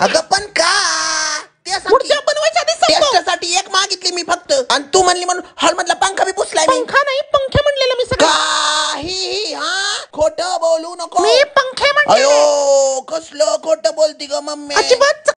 अगं पण का? त्यासाठी बनवायच्या आधी टेस्टसाठी एक मागितली मी फक्त. आणि तू म्हणली म्हणून हॉल मधला पंखा बी पुसलाय मी. पंखा नाही पंखे म्हणलेलं मी सगळं. काही हा? खोट बोलू नको. मी पंखे म्हणले अयो कसलं खोट बोलती ग मम्मी? अजिबात